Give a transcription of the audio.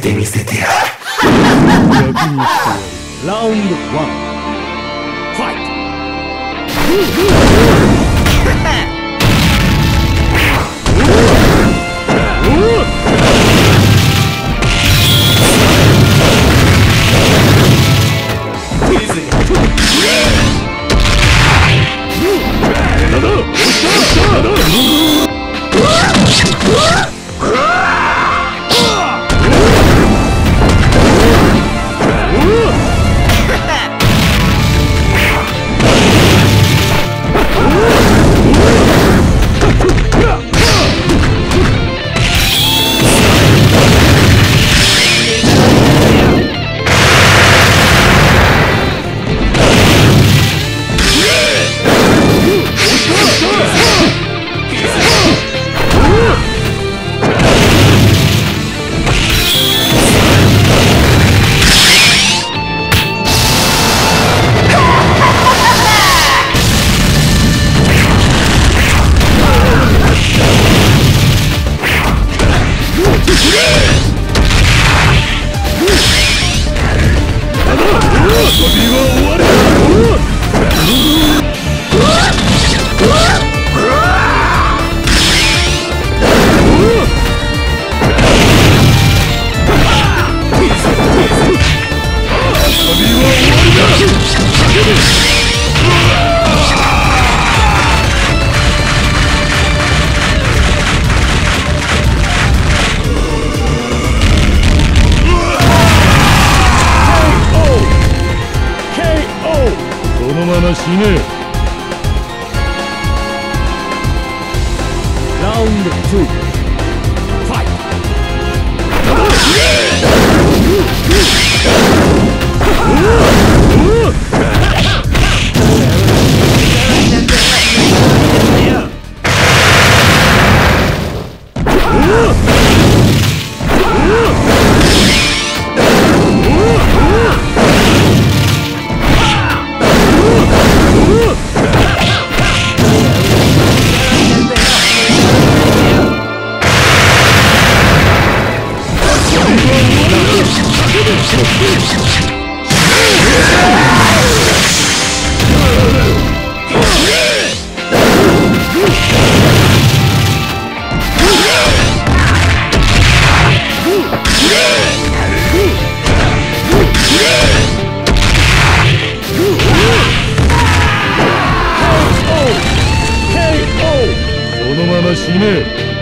てみせてやる。ラウンドワンファイトこのまま死ね。ラウンド2このまま死ね。